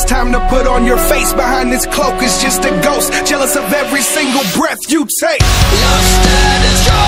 it's time to put on your face Behind this cloak is just a ghost Jealous of every single breath you take Love status.